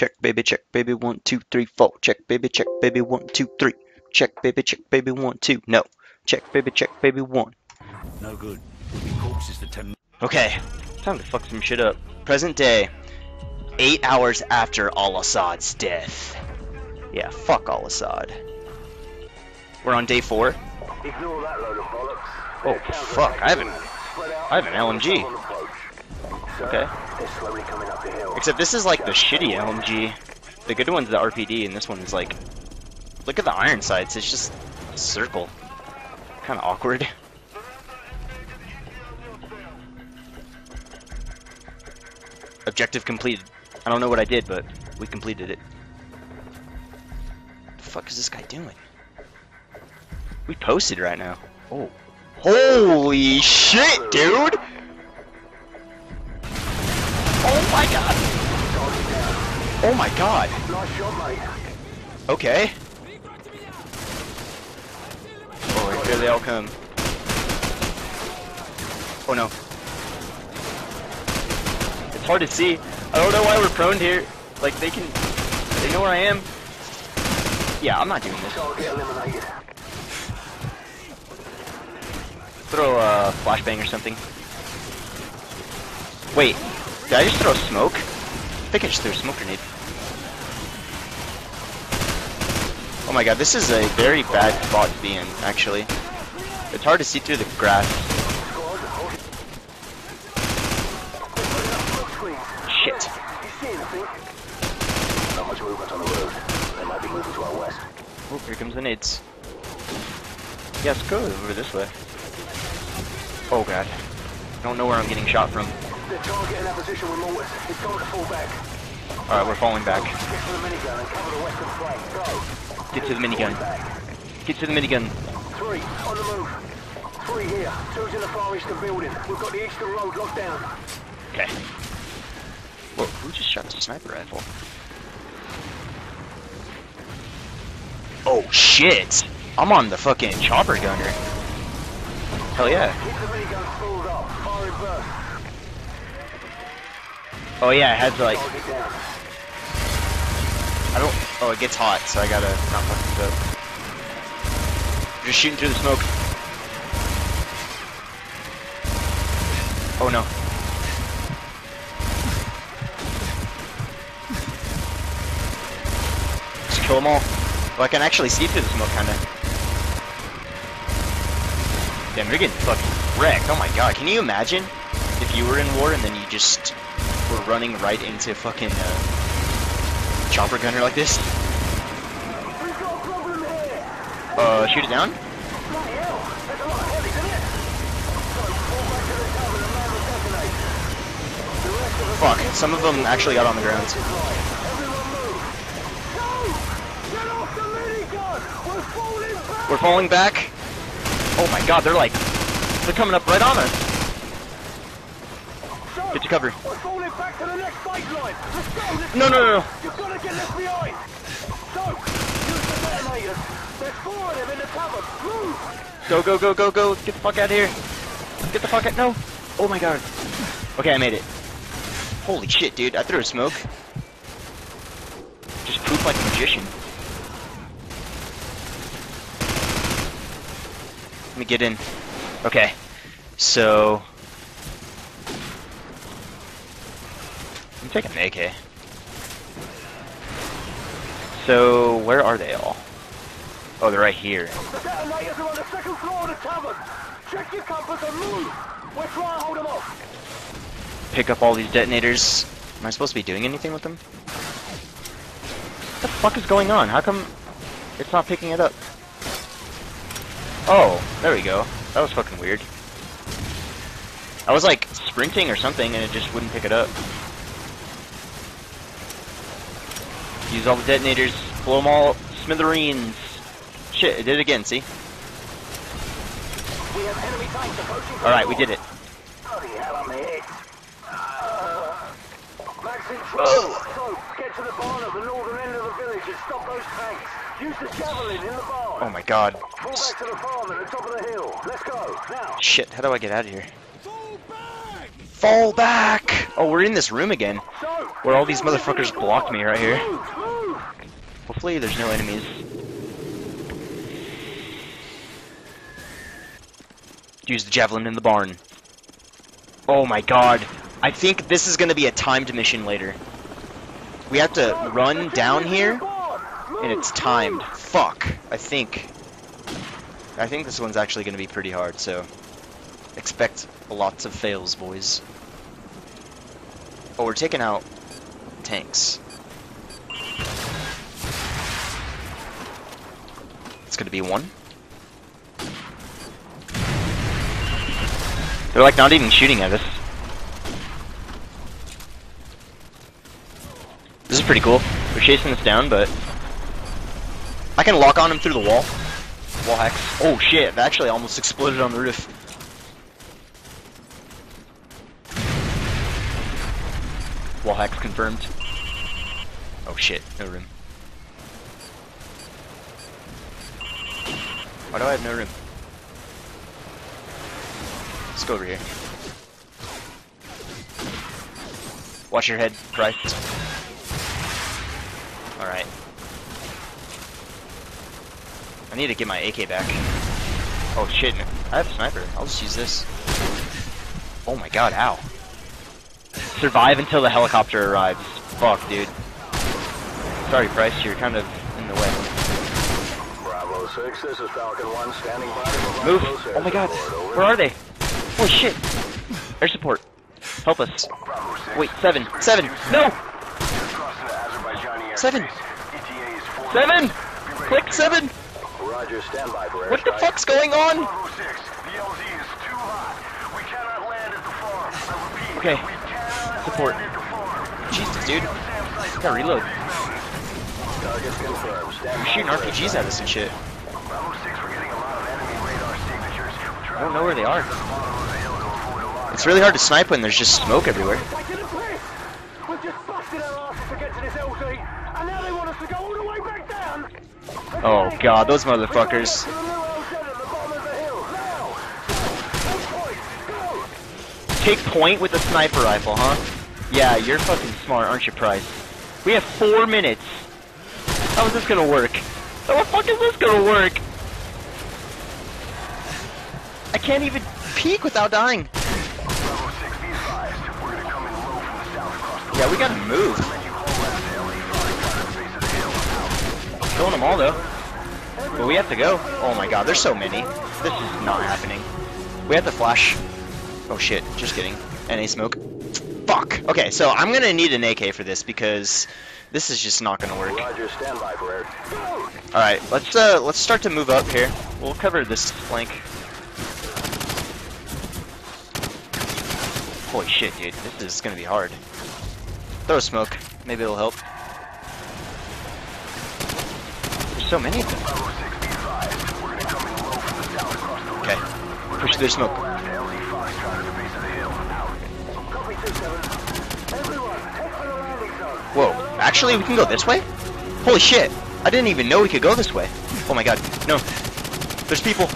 Check, baby, check, baby, one, two, three, four. Check, baby, check, baby, one, two, three. Check, baby, check, baby, one, two. No. Check, baby, check, baby, one. No good. Corpses for ten Okay, time to fuck some shit up. Present day, eight hours after Al Asad's death. Yeah, fuck Al Asad. We're on day four. Ignore that load of bollocks. Oh fuck, I haven't. I have an LMG. Okay. Except this is like the shitty LMG. The good one's the RPD, and this one is like. Look at the iron sights. It's just a circle. Kind of awkward. Objective completed. I don't know what I did, but we completed it. The fuck is this guy doing? We posted right now. Oh. Holy shit, dude! Oh my god! Okay. Oh, here they all come. Oh no. It's hard to see. I don't know why we're prone here. Like, they can... They know where I am. Yeah, I'm not doing this. Throw a flashbang or something. Wait, did I just throw smoke? I think I just threw a smoke grenade. Oh my god, this is a very bad spot to be in, actually. It's hard to see through the grass. Shit. Oh, here comes the nades. Yeah, let's go over this way. Oh god. Don't know where I'm getting shot from. Alright, we're falling back. Get to the minigun and cover the western flank. Go. Get to the minigun. To the. Three, on the move. Three here. Two's in the far eastern building. We've got the eastern road locked down. Okay. Whoa, who just shot a sniper rifle? Oh shit! I'm on the fucking chopper gunner. Hell yeah. Keep the minigun spooled up. Fire in burst. Oh yeah, it has like, I don't, oh it gets hot, so I gotta not fuck this up. Just shooting through the smoke. Oh no. Just kill them all. Well, I can actually see through the smoke, kinda. Damn, you're getting fucking wrecked. Oh my god, can you imagine if you were in war and then you just were running right into fucking uh, chopper gunner like this? Uh, shoot it down? Fuck, some of them actually got on the ground. We're falling back. Oh my god, they're like, they're coming up right on us. Get to cover. We're falling back to the next baseline. Let's go, let's No, go. no, no, no. You've got to get left behind. So, use the detonators. There's four of them in the tavern. Move! Go, go, go, go, go. Get the fuck out of here. Get the fuck out. No. Oh my god. Okay, I made it. Holy shit, dude. I threw a smoke. Just poop like a magician. Let me get in. Okay. So. I'm taking an AK. So, where are they all? Oh, they're right here. The detonators are on the second floor of the tavern. Check your compass and move. We're trying to hold them off. pick up all these detonators. Am I supposed to be doing anything with them? What the fuck is going on? How come it's not picking it up? Oh, there we go. That was fucking weird. I was like sprinting or something and it just wouldn't pick it up. Use all the detonators, blow them all smithereens. Shit, it did it again, see? We have enemy tanks approaching. from Alright, we did it. Bloody hell, I'm hit. Uh, Max in trouble. So, get to the barn at the northern end of the village and stop those tanks. Use the javelin in the barn. Oh my god. Fall back to the farm at the top of the hill. Let's go, now. Shit, how do I get out of here? Fall back! Oh, we're in this room again. Where all these motherfuckers blocked me right here. Hopefully there's no enemies. Use the javelin in the barn. Oh my god. I think this is gonna be a timed mission later. We have to run down here, and it's timed. Fuck. I think. I think this one's actually gonna be pretty hard, so expect lots of fails, boys. Oh, we're taking out tanks. It's gonna be one. They're like not even shooting at us. This is pretty cool. We're chasing this down, but I can lock on him through the wall. Wall hacks. Oh shit! That actually almost exploded on the roof. Wall hacks confirmed. Oh shit! No room. Why do I have no room? Let's go over here. Watch your head, Price. Alright. I need to get my AK back. Oh shit, I have a sniper. I'll just use this. Oh my god, ow. Survive until the helicopter arrives. Fuck, dude. Sorry, Price, you're kind of in the way. Bravo 6, this is Falcon 1 standing by Move! Oh my god, support. Where are they? Holy shit! Air support. Help us. 6. Wait, seven, seven, no! Crossing Seven. airspace. ETA is four Seven! minutes. Click seven! Roger, stand by for What the fuck's going on? 6, the LZ is too hot. We cannot land at the farm. I repeat, Okay. The. Jesus, dude. Gotta reload. They're shooting RPGs at us and shit. Bravo 6, we're getting a lot of enemy radar signatures. I don't know where they are. It's really hard to snipe when there's just smoke everywhere. Oh god, those motherfuckers. Take point with a sniper rifle, huh? Yeah, you're fucking smart, aren't you, Price? We have four minutes. How is this gonna work? How the fuck is this gonna work? I can't even peek without dying. Bravo 6, be advised. We're gonna come in low from the south across the Yeah, we gotta move. when you hold left to LE5 to the base of the hill. Killing them all though. But we have to go. Oh my god, there's so many. This is not happening. We have to flash. Oh shit, just kidding. NA smoke. Fuck. Okay, so I'm gonna need an AK for this because this is just not gonna work. Roger, stand for air. Alright, let's uh let's start to move up here. We'll cover this flank. Holy shit, dude. This is gonna be hard. Throw a smoke. Maybe it'll help. There's so many of them. Bravo 6, be advised. Whoa, actually we can go this way? Holy shit, I didn't even know we could go this way. Oh my god, no. There's people.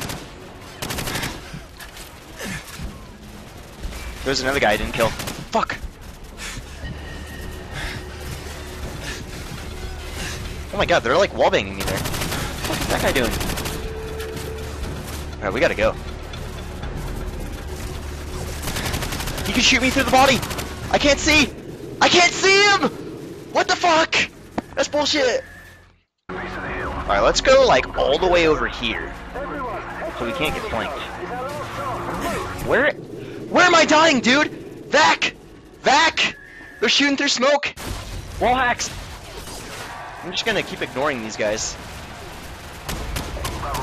There's another guy I didn't kill. Fuck. Oh my god, they're like wallbanging me there. What is that guy doing? Alright, we gotta go. He can shoot me through the body! I can't see! I can't see him! What the fuck? That's bullshit! Alright, let's go like all the way over here. So we can't get flanked. Where where am I dying, dude? Vac! Vac! They're shooting through smoke! Wall hacks! I'm just gonna keep ignoring these guys.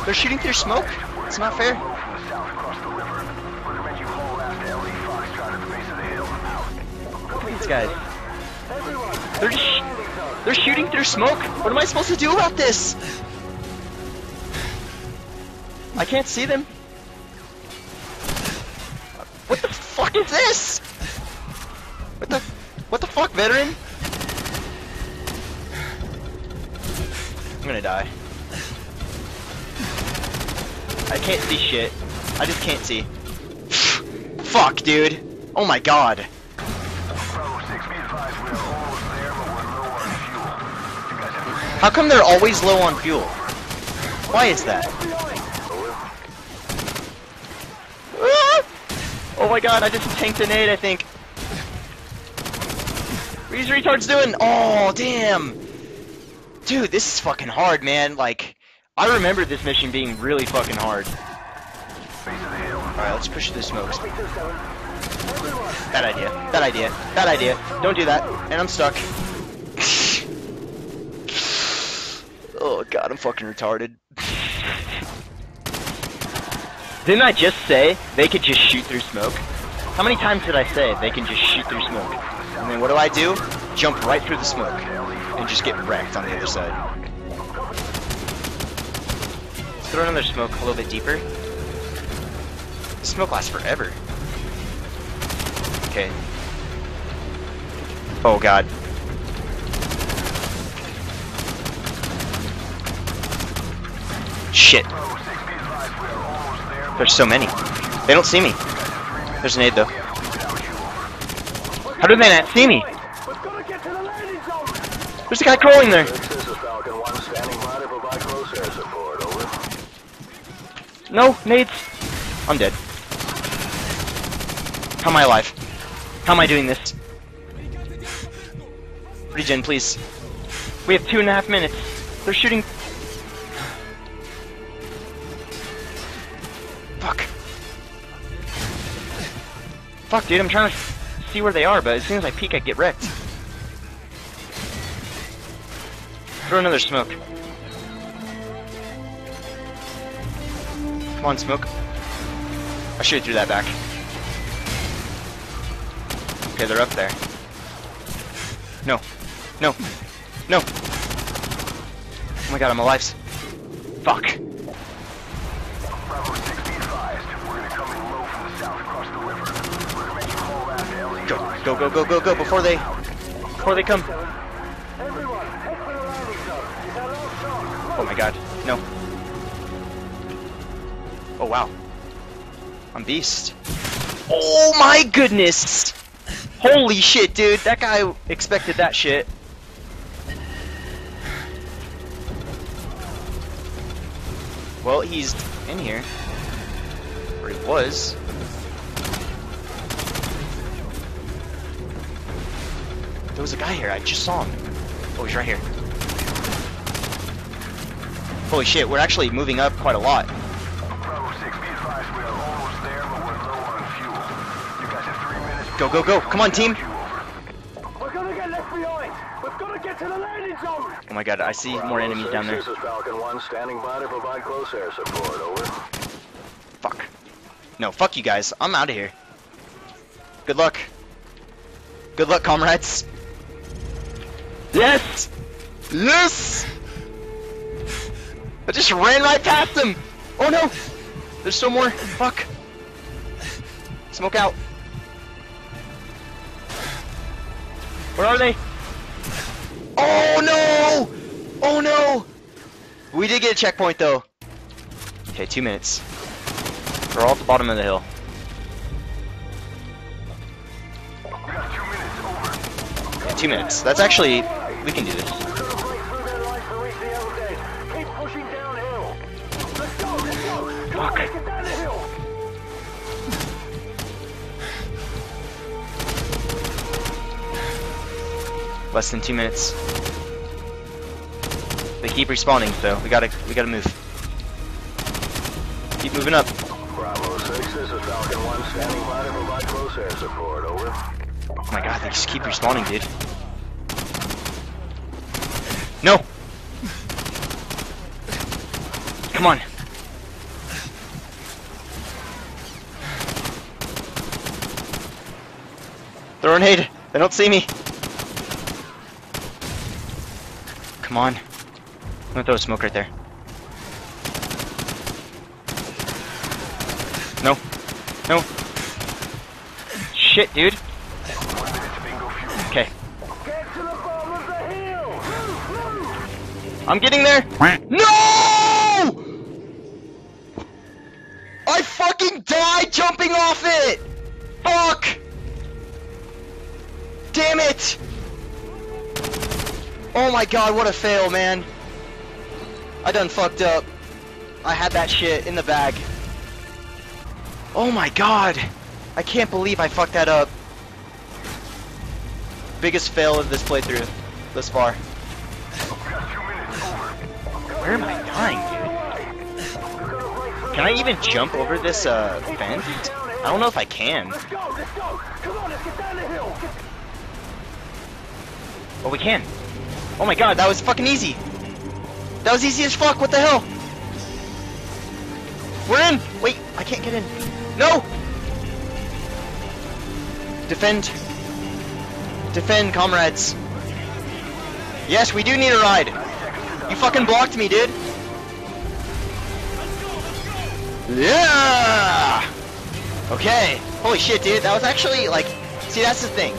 They're shooting through smoke? It's not fair. Guys. They're sh they're shooting through smoke. What am I supposed to do about this? I can't see them. What the fuck is this? What the what the fuck, veteran? I'm gonna die. I can't see shit. I just can't see. Fuck, dude. Oh my god. How come they're always low on fuel? Why is that? Ah! Oh my god, I just tanked a nade, I think. What are these retards doing? Oh, damn. Dude, this is fucking hard, man. Like, I remember this mission being really fucking hard. Alright, let's push the smokes. Bad idea. Bad idea. Bad idea. Don't do that. And I'm stuck. Oh god, I'm fucking retarded. Didn't I just say they could just shoot through smoke? How many times did I say they can just shoot through smoke? And then what do I do? Jump right through the smoke and just get wrecked on the other side. Let's throw another smoke a little bit deeper. This smoke lasts forever. Okay. Oh god. Shit. There's so many. They don't see me. There's an aid though. How do they not see me? There's a guy crawling there. This is Falcon 1 standing by to provide close air support. Over. No, nades. I'm dead. How am I alive? How am I doing this? Regen, please. We have two and a half minutes. They're shooting. Fuck, dude, I'm trying to see where they are, but as soon as I peek, I get wrecked. Throw another smoke. Come on, smoke. I should have threw that back. Okay, they're up there. No. No. No. Oh my god, I'm alive. Fuck. Go, go, go, go, go, before they, before they come. Oh my god, no. Oh wow. I'm beast. Oh my goodness! Holy shit, dude, that guy expected that shit. Well, he's in here. Or he was. There was a guy here, I just saw him. Oh, he's right here. Holy shit, we're actually moving up quite a lot. Bravo 6 be advised. We are almost there, but we're low on fuel. You guys have three minutes. Go, go, go. Come on, team. We're going to get left behind. We've got to get to the landing zone. Oh my god, I see more enemies down there. This is Falcon 1 standing by to provide close air support. Over. Fuck. No, fuck you guys. I'm out of here. Good luck. Good luck, comrades. Yes! Yes! I just ran right past them! Oh no! There's still more. Fuck. Smoke out. Where are they? Oh no! Oh no! We did get a checkpoint though. Okay, two minutes. We're all at the bottom of the hill. We got two minutes. Two minutes. That's actually we can do this. We're going to break through their lines to reach the LZ. Keep pushing downhill. Let's go, let's go. Come Fuck. down the hill. Less than two minutes. They keep respawning, so we gotta we gotta move. Keep moving up. Bravo 6, this is Falcon 1 standing by to provide close air support. Over. Oh my god, they just keep respawning, dude. No! Come on. Throw a nade. They don't see me. Come on. I'm gonna throw a smoke right there. No. No. Shit, dude. Okay. Get to the bottom of the hill. Move, move. I'm getting there. No! Fucking died jumping off it! Fuck! Damn it! Oh my god, what a fail, man. I done fucked up. I had that shit in the bag. Oh my god. I can't believe I fucked that up. Biggest fail of this playthrough thus far. Where am I? Can I even jump over this uh, vent? I don't know if I can. Let's go, let's go. Come on, let's get down the hill. Oh, we can. Oh my god, that was fucking easy. That was easy as fuck. What the hell? We're in. Wait, I can't get in. No. Defend. Defend, comrades. Yes, we do need a ride. You fucking blocked me, dude. Yeah. Okay. Holy shit, dude. That was actually like. See, that's the thing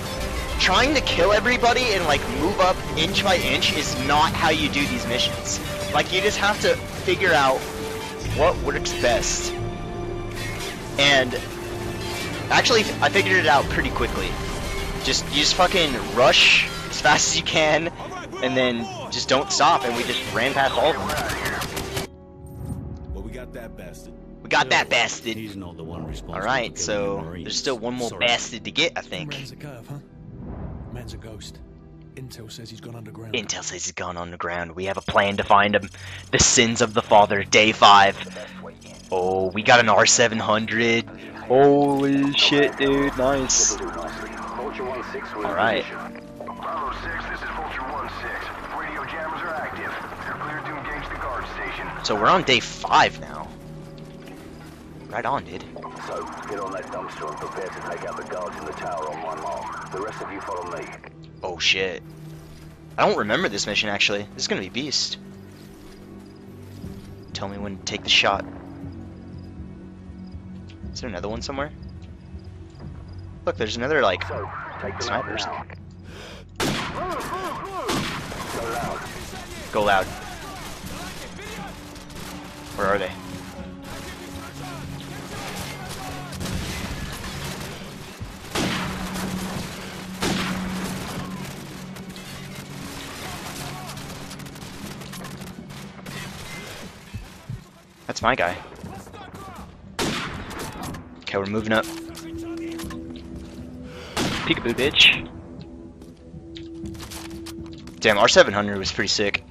trying to kill everybody and like move up inch by inch is not how you do these missions. Like you just have to figure out what works best. And actually I figured it out pretty quickly. Just you just fucking rush as fast as you can and then just don't stop and we just ran past all of them. Got that bastard. He's not the one responsible. Alright, for killing the so there's still one more Sorry. bastard to get, I think. Man's a curve, huh? Man's a ghost. Intel says he's gone underground. Intel says he's gone underground. We have a plan to find him. The sins of the father, day five. Oh, we got an R700. Holy shit, dude. Nice. do nicely. Vulture 1-6, we're in Alright. Bravo 6, this is Vulture 1-6. Radio jammers are active. They're clear to engage the guard station. So we're on day five now. Right on, dude. So, get on that dumpster and prepare to take out the guards in the tower on my mark. The rest of you follow me. Oh shit. I don't remember this mission actually. This is gonna be beast. Tell me when to take the shot. Is there another one somewhere? Look, there's another like So, snipers. now. Go loud. Go loud. Where are they? My guy. Okay, we're moving up. Peekaboo, bitch. Damn, R700 was pretty sick.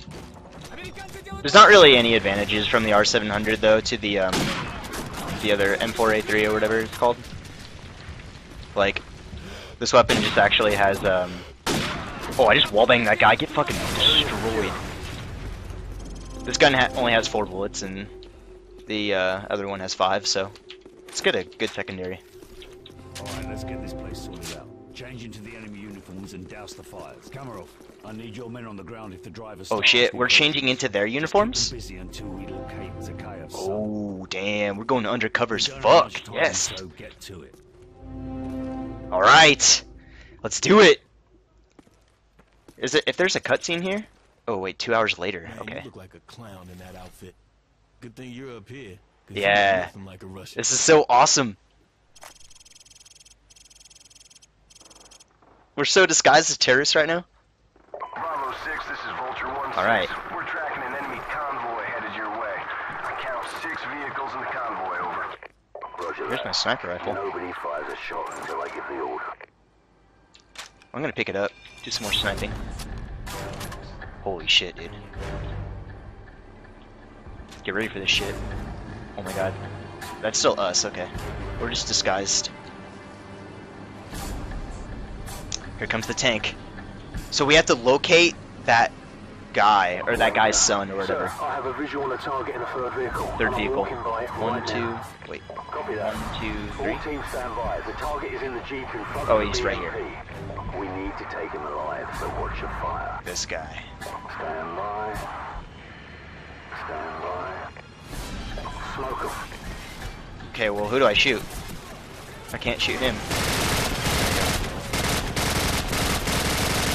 There's not really any advantages from the R700 though to the um, the other M4A3 or whatever it's called. Like, this weapon just actually has um. Oh, I just wallbanged that guy. Get fucking destroyed. This gun ha only has four bullets, and the uh, other one has five, so it's good. A good secondary. Alright, let's get this place sorted out. Change into the enemy uniforms and douse the fires. Camera off. I need your men on the ground if the driver Oh shit, we're questions. changing into their uniforms. busy until we locate Zakhaev's. Oh damn, we're going undercover as We don't have much fuck. time, Yes. So get to it. All right, let's do it. Is it if there's a cutscene here? Oh wait, two hours later. Man, Okay, You look like a clown in that outfit. Good thing you're up here. 'cause you Yeah. look nothing like a Russian. this is so awesome. We're so disguised as terrorists right now. Bravo 6, this is Vulture 1-6. All right. We're tracking an enemy convoy headed your way. I count six vehicles in the convoy, over. Roger Here's my sniper rifle. Nobody fires a shot until I give the order. I'm gonna pick it up. Do some more sniping. Holy shit, dude. Get ready for this shit. Oh my god. That's still us, okay. We're just disguised. Here comes the tank. So we have to locate that guy, or that guy's son, or whatever. Sir, I have a visual on the target in the third vehicle. Third vehicle. walking by it One, right two, now. wait. Copy that. One, two, three. All teams stand by. The target is in the jeep in front Oh, of the he's right here. We need to take him alive, so watch your fire. This guy. Stand by. Smoke him. Okay, well, who do I shoot? I can't shoot him.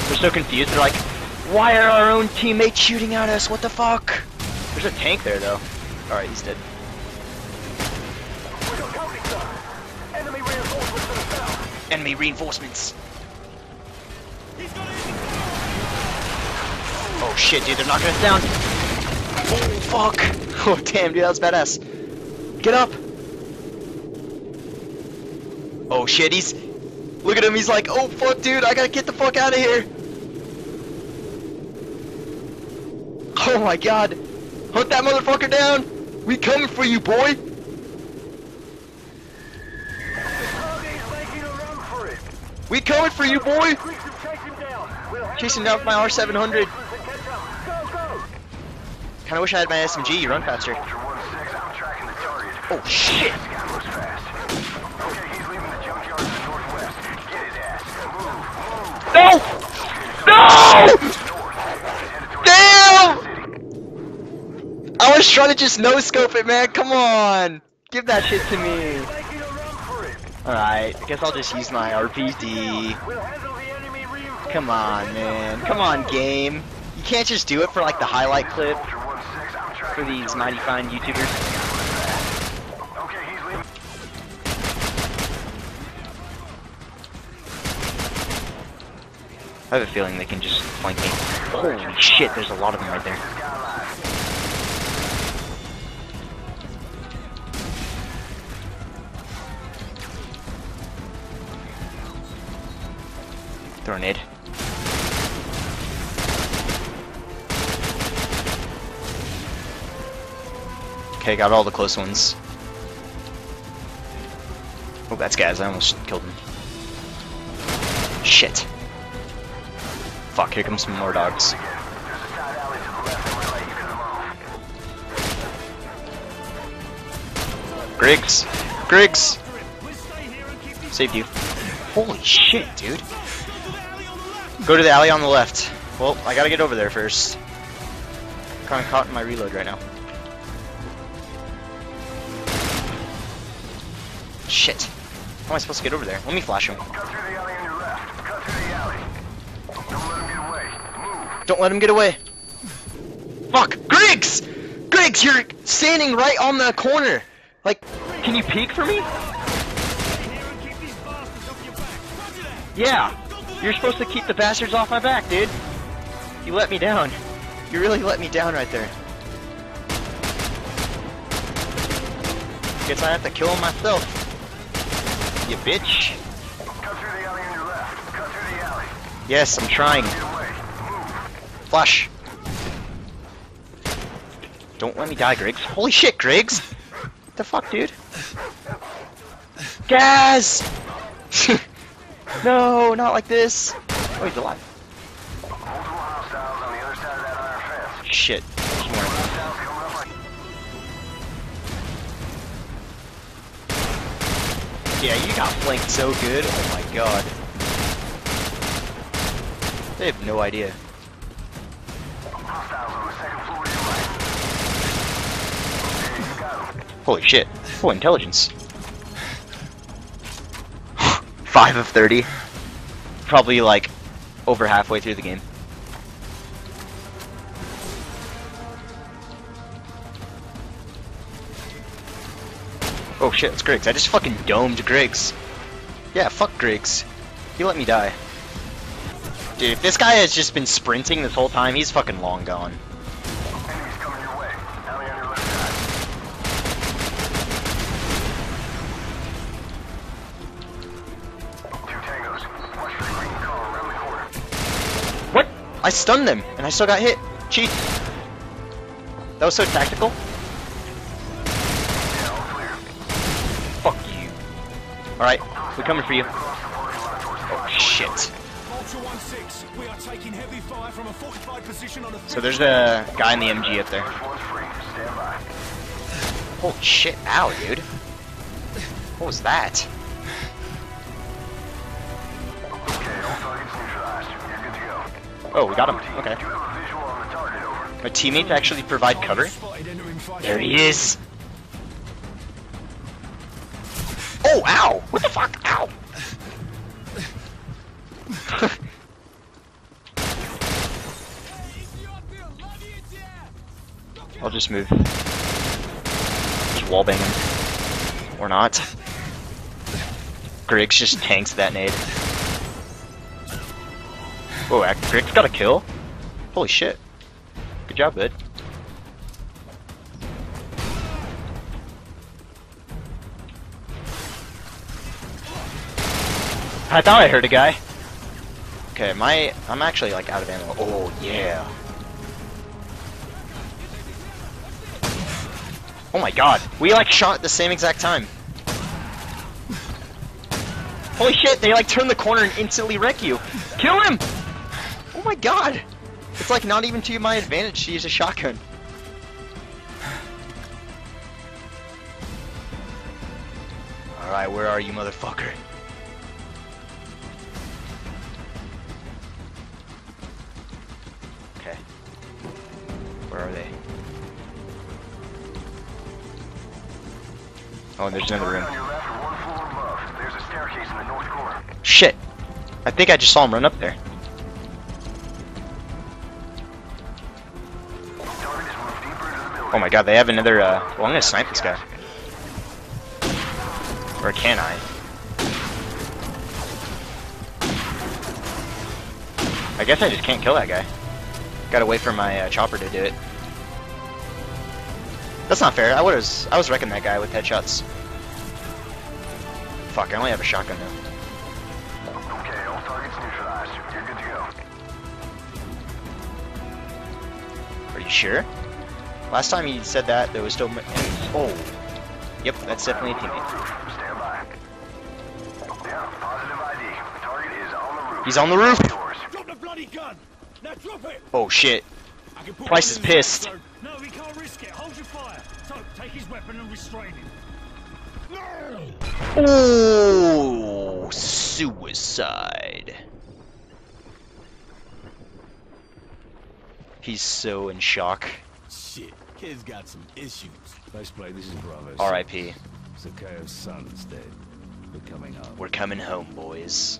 They're so confused. They're like, why are our own teammates shooting at us? What the fuck? There's a tank there, though. Alright, he's dead. We got company, sir. Enemy reinforcements to the south. Enemy reinforcements. Oh, shit, dude, they're knocking us down. Oh, fuck. Oh, damn, dude, that was badass. Get up. Oh, shit, he's... Look at him, he's like, oh, fuck, dude, I gotta get the fuck out of here. Oh, my God. Hunt that motherfucker down. We coming for you, boy. We coming for you, boy. Chasing down my R700. reinforcements and catch up. Go, go. Kinda wish I had my SMG, you run faster. Vulture 1-6, I'm tracking the target. Oh, shit. This guy fast. Okay, he's leaving the junkyard to the northwest. Get his ass. Move, move. No! No! Damn! I was trying to just no scope it, man. Come on. Give that shit to me. Making a run for it. Alright, I guess I'll just use my RPG. We'll handle the enemy reinforcements. Come on, man. Come on, game. You can't just do it for like the highlight clip Vulture 1-6, I'm for these mighty fine YouTubers. I have a feeling they can just flank me. Holy shit, there's a lot of them right there. Throw a nade. Okay, got all the close ones. Oh, that's guys. I almost killed him. Shit. Fuck, here comes some more dogs. Griggs! Griggs! Saved you. Holy shit, dude. Go to the alley on the left. Well, I gotta get over there first. Kinda caught in my reload right now. Shit. How am I supposed to get over there? Let me flash him. Don't let him get away. Fuck! Griggs! Griggs, you're standing right on the corner. Like, can you peek for me? Yeah. You're supposed to keep the bastards off my back, dude. You let me down. You really let me down right there. Guess I have to kill him myself. You bitch. Cut through the alley on your left. Cut through the alley. Yes, I'm trying. Flush. Don't let me die, Griggs. Holy shit, Griggs! What the fuck, dude? Gaz! no, not like this. Oh, he's alive. Shit. Yeah, you got flanked so good. Oh my god. They have no idea. Holy shit. Oh, intelligence. 5 of 30. Probably like over halfway through the game. Oh shit, it's Griggs. I just fucking domed Griggs. Yeah, fuck Griggs. He let me die. Dude, if this guy has just been sprinting this whole time, he's fucking long gone. I stunned them, and I still got hit. Cheat. That was so tactical. Fuck you. Alright, we're coming for you. Oh, shit. Vulture 1-6, we are taking heavy fire from a fortified position on the So there's a guy in the MG up there. Holy shit, ow, dude. What was that? Oh, we got him. Okay. My teammates actually provide cover. There he is. Oh, ow! What the fuck? Ow! I'll just move. Just wallbang him. Or not. Griggs just tanks that nade. Oh, ac- Griggs got a kill? Holy shit. Good job, bud. I thought I heard a guy. Okay, my I'm actually like out of ammo. Oh yeah. Oh my god, we like shot at the same exact time. Holy shit, they like turn the corner and instantly wreck you. Kill him! Oh my god. It's like not even to my advantage to use a shotgun. Alright, where are you, motherfucker? Okay. Where are they? Oh, and there's another room. On your left, one floor above. There's a staircase in the north. Shit! I think I just saw him run up there. Oh my god, they have another, uh... Well, I'm gonna snipe this guy. Or can I? I guess I just can't kill that guy. Gotta wait for my uh, chopper to do it. That's not fair. I was I was wrecking that guy with headshots. Fuck, I only have a shotgun now. Okay, all targets neutralized. You're good to go. Are you sure? Last time he said that, there was still... m- Oh. Yep, that's definitely a teammate. Stand by. Yeah, positive ID. Target is on the roof. He's on the roof! Doors. Drop the bloody gun! Now drop it! Oh shit. I can put Price is pissed. No, we can't risk it. Hold your fire. So, take his weapon and restrain him. Oh, suicide. He's so in shock. Shit, kid's got some issues. Baseplate, this is Bravo. R.I.P. Zakhaev's son's dead. We're coming up. We're coming home, boys.